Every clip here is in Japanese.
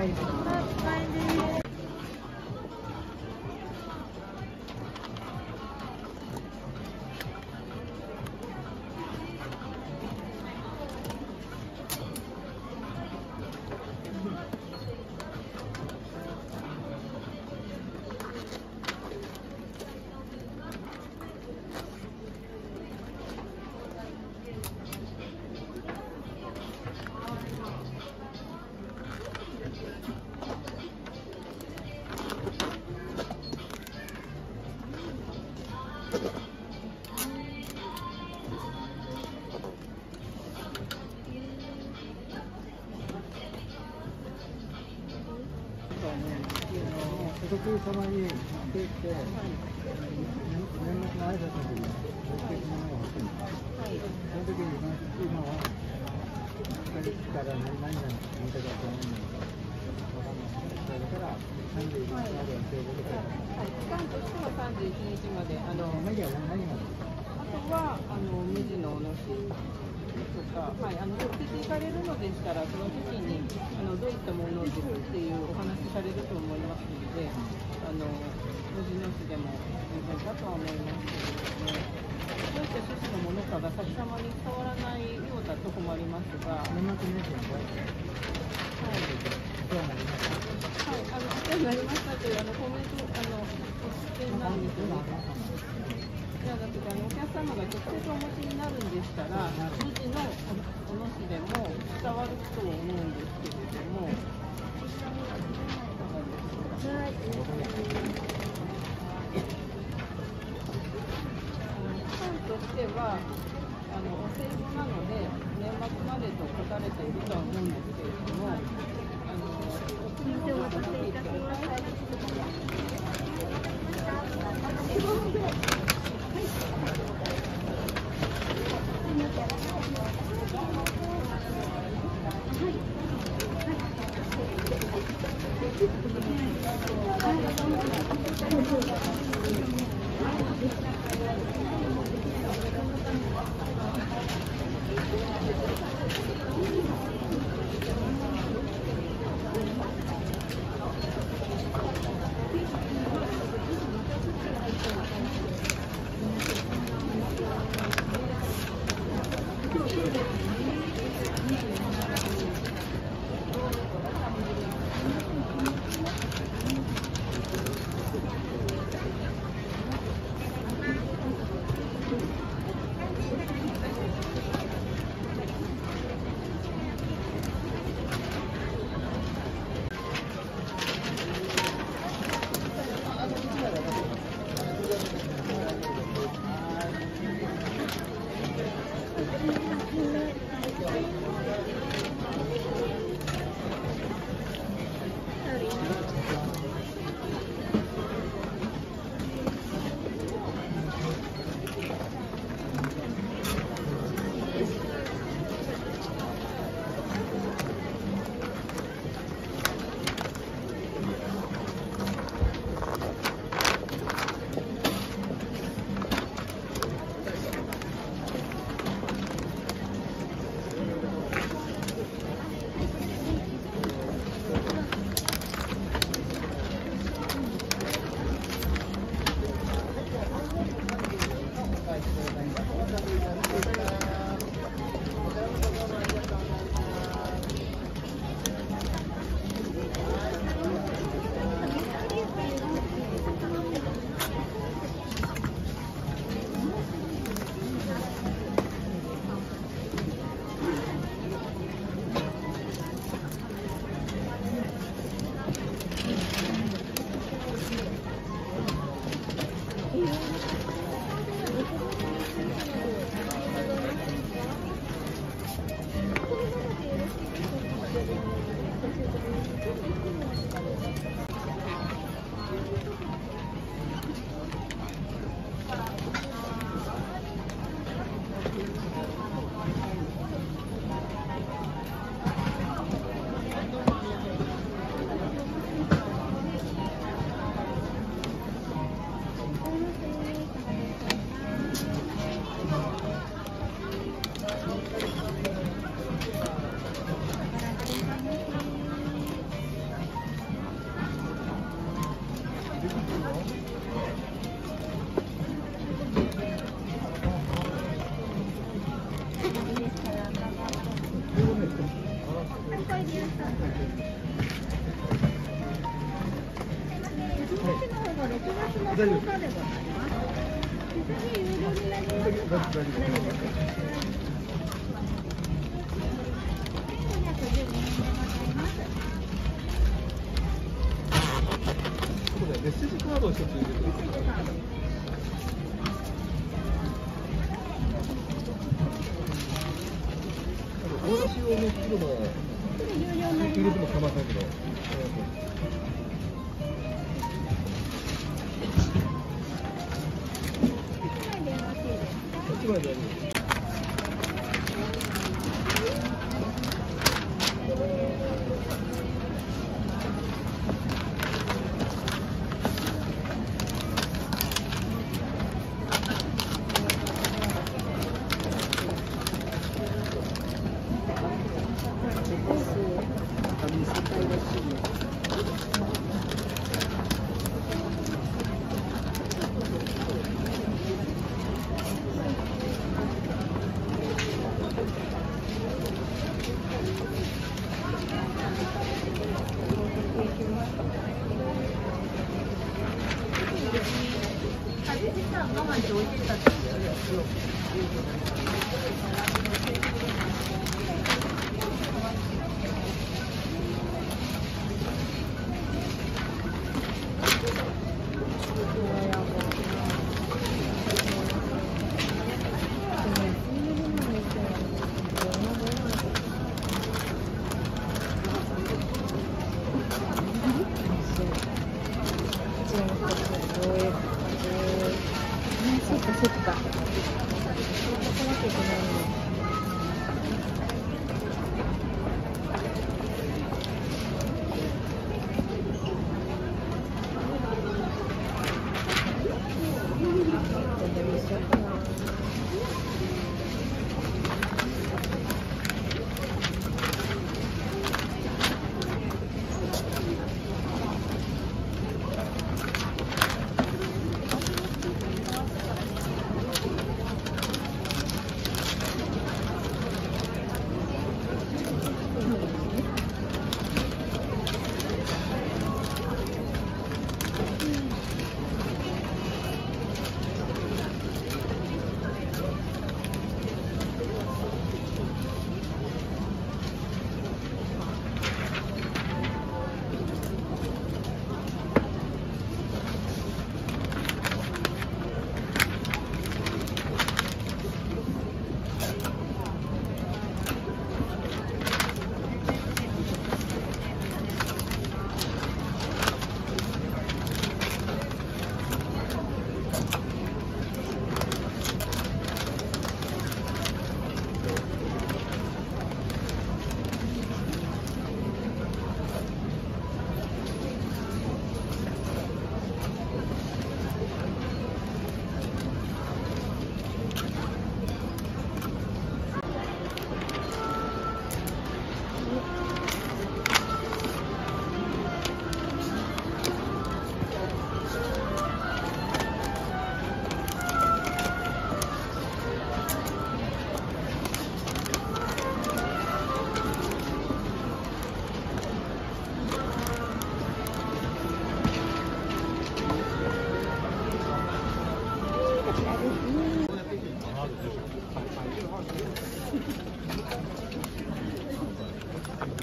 Thank you. 仏様に出て、て年末の挨拶の時に、目的のものが欲しい。んです。その時に、今は、二人来たら何々なんて言い。たかったら何々わかんない。それだから、31日まではそうい。うことで、はい、期間としては31日まで、あの、メディアは何があとは、あの、無地のおのしとか、はい、あの、直接行かれるのでしたら、その時に、あの、どういったものですっていうお話しされると思いますので、あの、無地のしでも全然かとは思いますけれども、どういった趣旨のものか？が先様に伝わらないようだと困りますが、はい、年末年始のご挨拶、お世話になりました。はい、あの、お世話になりましたという、あの、コメント、あの、おしてないんですよいやだってあのお客様が直接お持ちになるんでしたら、無地のおのしでも伝わるとは思うんですけれども、期間としては、あのお歳暮なので、年末までと書かれているとは思うんですけれども、あのメッセージカードを一つ করে দেবে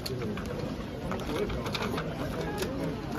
Thank you.